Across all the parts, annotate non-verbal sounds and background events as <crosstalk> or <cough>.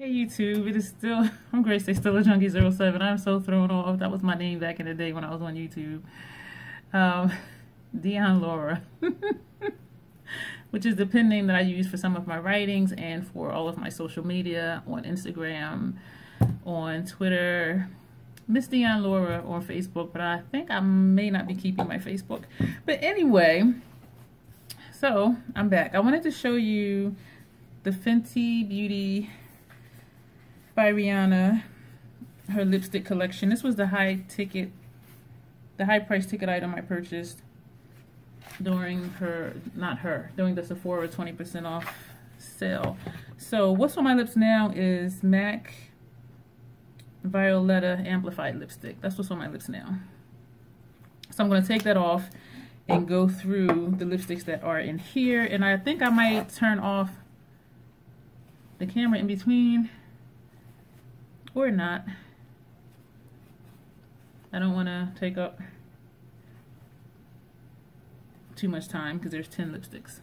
Hey YouTube, it is still, <laughs> I'm Grace, they still a junkie 07. I'm so thrown off. That was my name back in the day when I was on YouTube. Um, <laughs> Dion Lorah, <laughs> which is the pen name that I use for some of my writings and for all of my social media on Instagram, on Twitter, Miss Dion Lorah on Facebook, but I think I may not be keeping my Facebook. But anyway, so I'm back. I wanted to show you the Fenty Beauty by Rihanna, her lipstick collection. This was the high ticket, the high price ticket item I purchased during her, not her, during the Sephora 20% off sale. So what's on my lips now is MAC Violetta Amplified Lipstick. That's what's on my lips now. So I'm going to take that off and go through the lipsticks that are in here. And I think I might turn off the camera in between or not. I don't want to take up too much time because there's 10 lipsticks.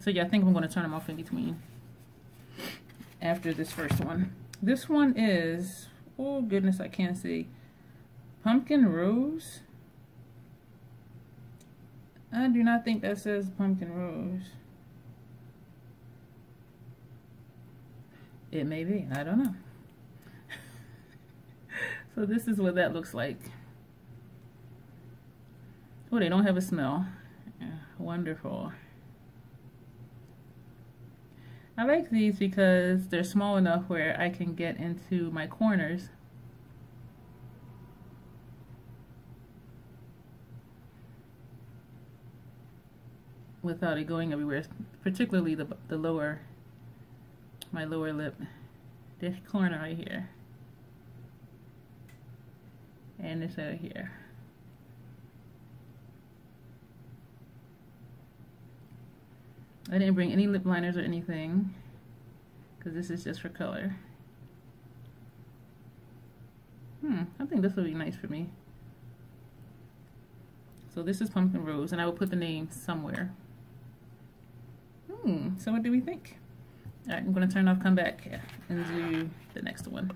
So yeah, I think I'm going to turn them off in between after this first one. This one is, oh goodness, I can't see. Pumpkin Rose. I do not think that says Pumpkin Rose. It may be. I don't know. <laughs> so this is what that looks like. Oh, they don't have a smell. Yeah, wonderful. I like these because they're small enough where I can get into my corners without it going everywhere, particularly the, the lower my lower lip, this corner right here, and this over here. I didn't bring any lip liners or anything because this is just for color. Hmm, I think this will be nice for me. So this is Pumpkin Rose, and I will put the name somewhere. Hmm, so what do we think? All right, I'm going to turn off, come back, and do the next one.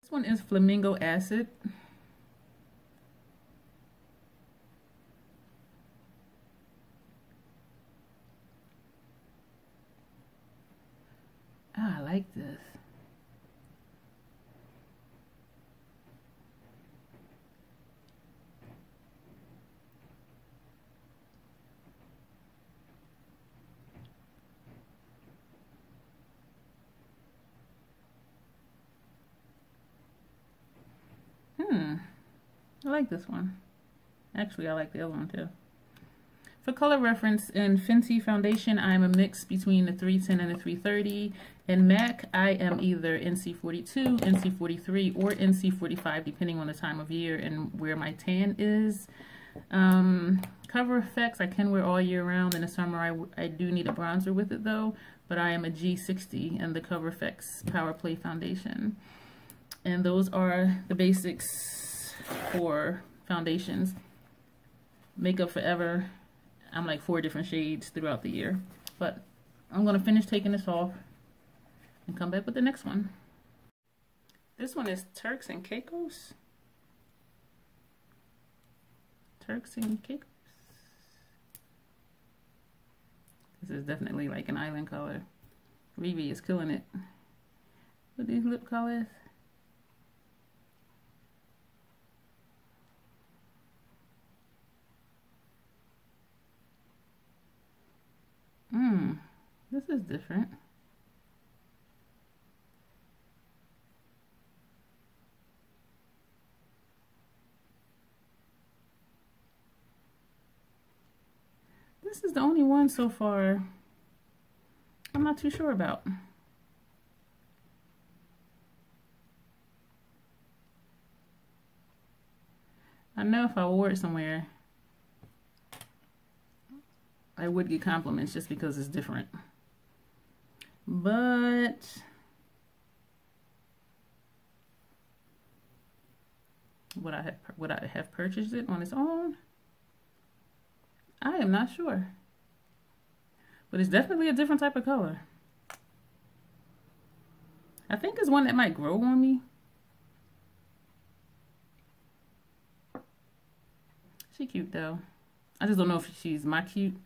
This one is Flamingo Acid. Ah, I like this. Hmm. I like this one. Actually, I like the other one too. For color reference, in Fenty Foundation, I'm a mix between the 310 and the 330. In MAC, I am either NC42, NC43, or NC45, depending on the time of year and where my tan is. Um, Cover FX, I can wear all year round. In the summer, I, I do need a bronzer with it though, but I am a G60 in the Cover FX Power Play Foundation. And those are the basics for foundations. Makeup Forever, I'm like four different shades throughout the year. But I'm going to finish taking this off and come back with the next one. This one is Turks and Caicos. Turks and Caicos. This is definitely like an island color. Revie is killing it with these lip colors. Hmm, this is different. This is the only one so far I'm not too sure about. I know if I wore it somewhere, I would get compliments just because it's different. But would I have would I have purchased it on its own? I am not sure. But it's definitely a different type of color. I think it's one that might grow on me. She cute though. I just don't know if she's my cute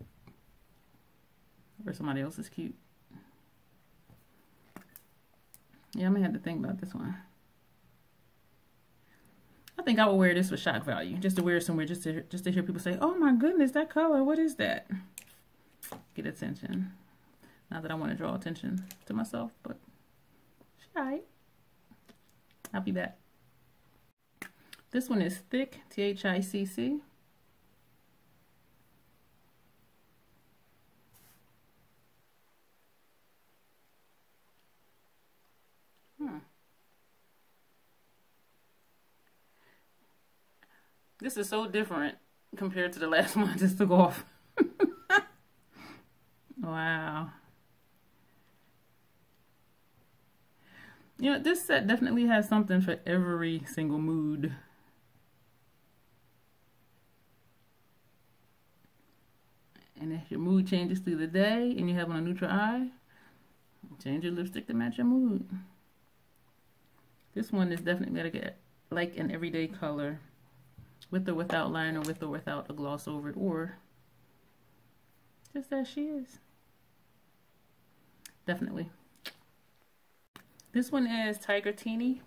or somebody else is cute. Yeah, I may have to think about this one. I think I would wear this for shock value, just to wear somewhere, just to just to hear people say, "Oh my goodness, that color! What is that?" Get attention. Not that I want to draw attention to myself, but shy. I'll be back. This one is thick, T This is so different compared to the last <laughs> one I just took off. <laughs> wow. You know, this set definitely has something for every single mood. And if your mood changes through the day and you have on a neutral eye, change your lipstick to match your mood. This one is definitely gonna get like an everyday color with or without liner, with or without a gloss over it, or just as she is. Definitely. This one is Tiger Teeny.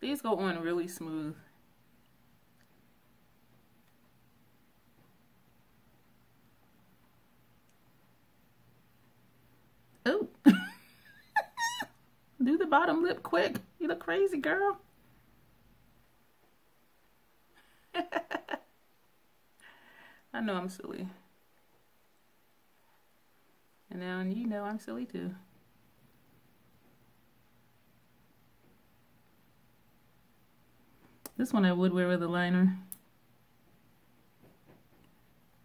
These go on really smooth. Oh. Do the bottom lip quick. You look crazy, girl. <laughs> I know I'm silly. And now you know I'm silly too. This one I would wear with a liner.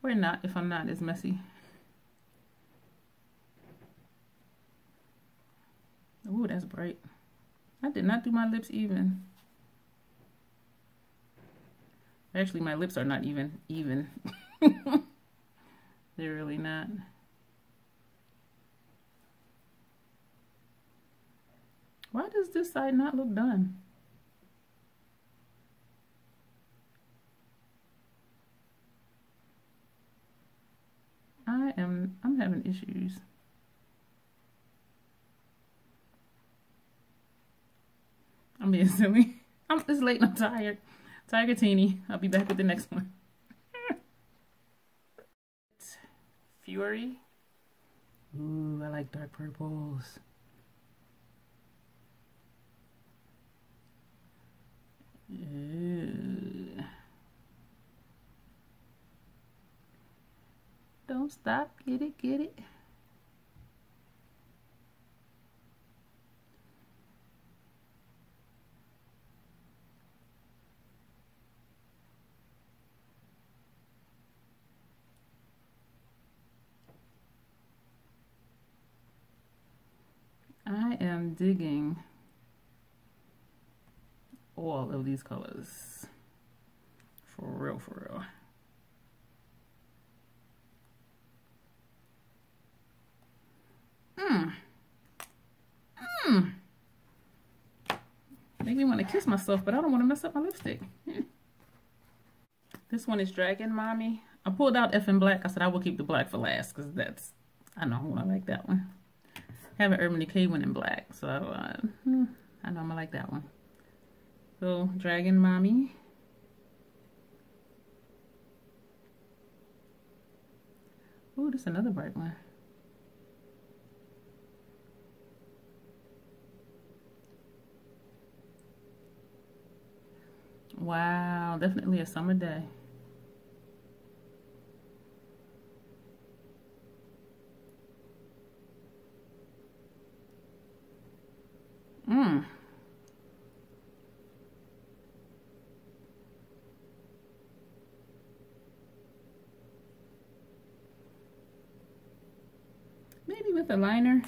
Or not if I'm not as messy. Ooh, that's bright. I did not do my lips even. Actually, my lips are not even even. <laughs> They're really not. Why does this side not look done? I am, I'm having issues. I'm. I'm, it's late I'm tired. Tiger Teeny. I'll be back with the next one. Fury. Ooh, I like dark purples. Ooh. Don't stop. Get it, get it. I am digging all of these colors. For real, for real. Mmm. Mmm. Make me want to kiss myself, but I don't want to mess up my lipstick. <laughs> this one is Dragon Mommy. I pulled out F in black. I said I will keep the black for last because that's, I know I like that one have an Urban Decay one in black. So uh, hmm, I know I'm gonna like that one. So Dragon Mommy. Ooh, this is another bright one. Wow, definitely a summer day. Mm. A liner.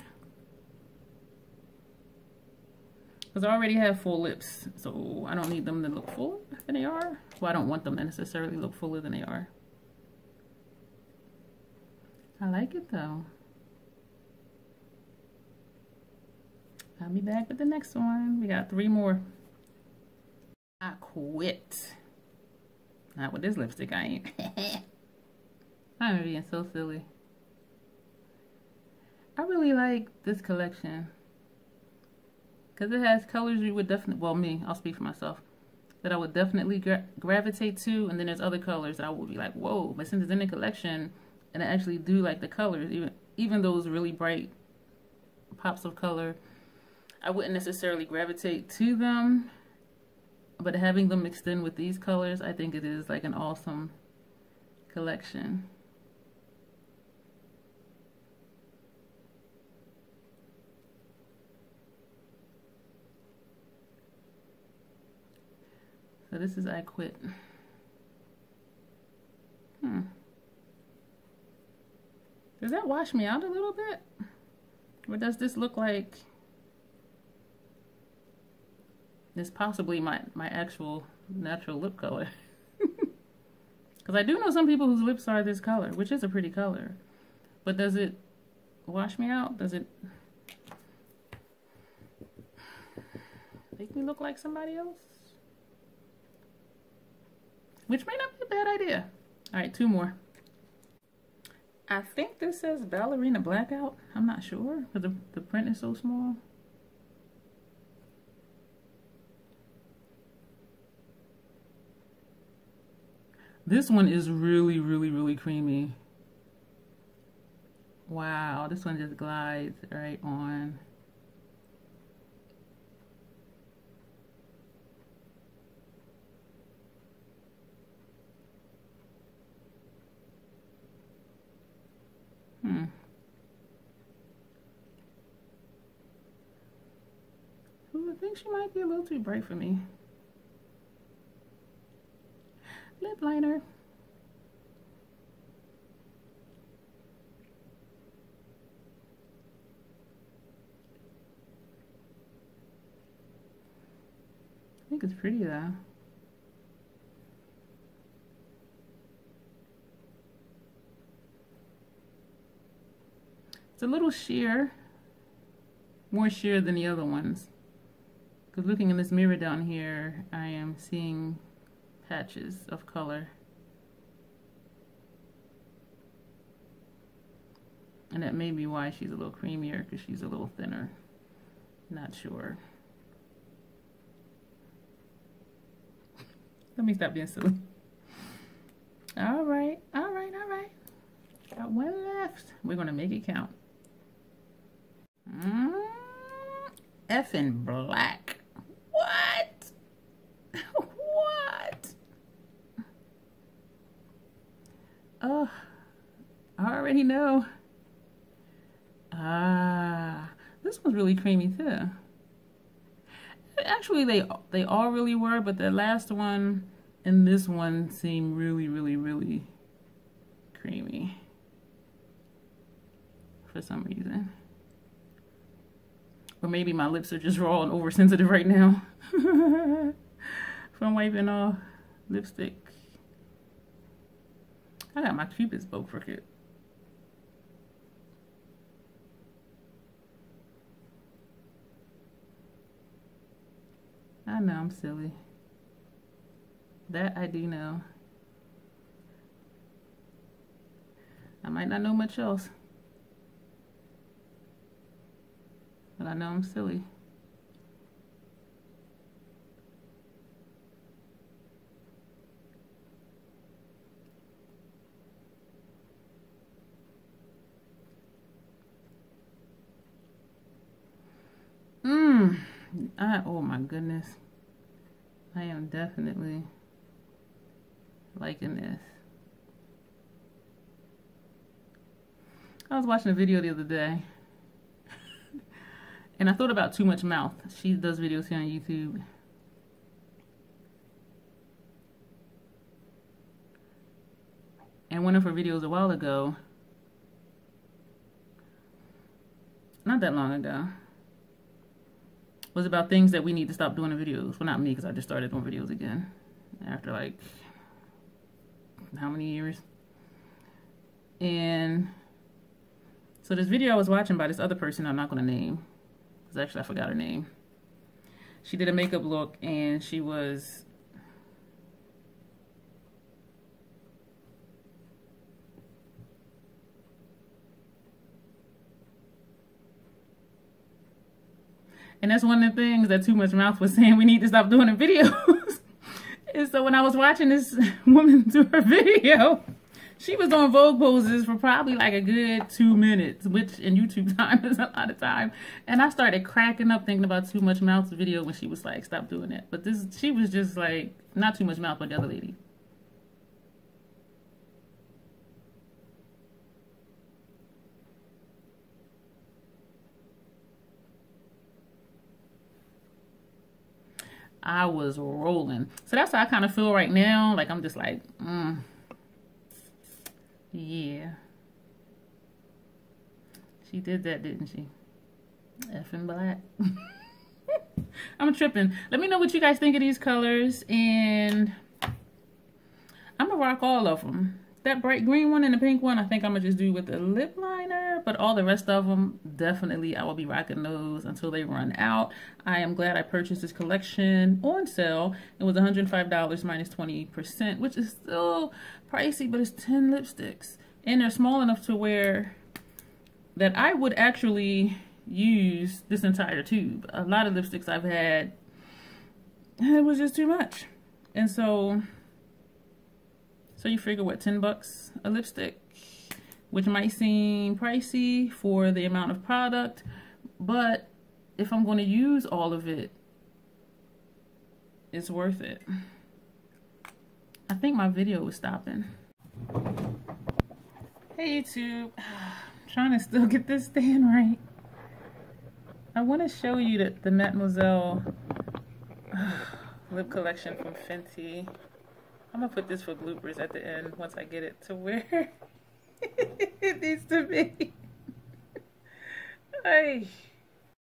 Because I already have full lips, so I don't need them to look fuller than they are. Well, I don't want them to necessarily look fuller than they are. I like it though. I'll be back with the next one. We got three more. I quit. Not with this lipstick, I ain't. <laughs> I'm being so silly. Like this collection. Because it has colors you would definitely, well me, I'll speak for myself, that I would definitely gra gravitate to. And then there's other colors that I would be like, whoa. But since it's in the collection, and I actually do like the colors, even, even those really bright pops of color, I wouldn't necessarily gravitate to them but having them mixed in with these colors, I think it is like an awesome collection. So this is I Quit. Hmm. Does that wash me out a little bit? Or does this look like is possibly my, my actual natural lip color. <laughs> Because I do know some people whose lips are this color, which is a pretty color. But does it wash me out? Does it make me look like somebody else? Which may not be a bad idea. All right, two more. I think this says Ballerina Blackout. I'm not sure because the, the print is so small. This one is really, really, really creamy. Wow, this one just glides right on. Hmm. Ooh, I think she might be a little too bright for me. lip liner. I think it's pretty though. It's a little sheer, more sheer than the other ones. Because looking in this mirror down here, I am seeing patches of color. And that may be why she's a little creamier because she's a little thinner. Not sure. <laughs> Let me stop being silly. All right, all right, all right. Got one left. We're going to make it count. Mm, effing black. What? Oh, I already know. Ah, this one's really creamy too. Actually, they they all really were, but the last one and this one seem really, really, really creamy for some reason. Or maybe my lips are just raw and oversensitive right now <laughs> from wiping off lipstick. I got my cupid's bow crooked. I know I'm silly. That I do know. I might not know much else. But I know I'm silly. Mmm. Oh my goodness. I am definitely liking this. I was watching a video the other day. <laughs> and I thought about Too Much Mouth. She does videos here on YouTube. And one of her videos a while ago, not that long ago, was about things that we need to stop doing in videos. Well, not me, because I just started doing videos again after like how many years? And So this video I was watching by this other person I'm not going to name. Because actually I forgot her name. She did a makeup look and she was... And that's one of the things that Too Much Mouth was saying we need to stop doing the videos. <laughs> and so when I was watching this <laughs> woman do her video, she was doing Vogue poses for probably like a good two minutes, which in YouTube <laughs> time is a lot of time. And I started cracking up thinking about Too Much Mouth's video when she was like, stop doing it. But this, she was just like, not Too Much Mouth, but the other lady. I was rolling. So that's how I kind of feel right now. Like I'm just like, mm, yeah. She did that, didn't she? Effing black. <laughs> I'm tripping. Let me know what you guys think of these colors. And I'm going to rock all of them. That bright green one and the pink one, I think I'm going to just do with the lip liner. But all the rest of them, definitely I will be rocking those until they run out. I am glad I purchased this collection on sale. It was $105 minus 20%, which is still pricey, but it's 10 lipsticks. And they're small enough to wear that I would actually use this entire tube. A lot of lipsticks I've had, it was just too much. And so, so you figure what, 10 bucks a lipstick, which might seem pricey for the amount of product, but if I'm going to use all of it, it's worth it. I think my video is stopping. Hey YouTube, <sighs> I'm trying to still get this stand <laughs> right. I want to show you that the Mattemoiselle <sighs> lip collection from Fenty. I'm gonna put this for bloopers at the end once I get it to where <laughs> <laughs> it needs to be. Hey.